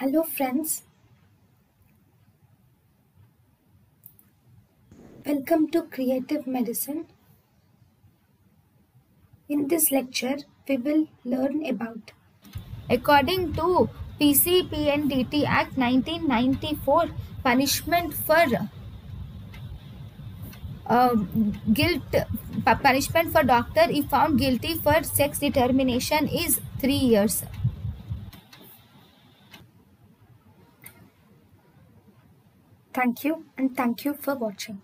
Hello friends. Welcome to Creative Medicine. In this lecture, we will learn about According to PCPNDT Act 1994, punishment for uh, guilt punishment for doctor if found guilty for sex determination is 3 years. Thank you and thank you for watching.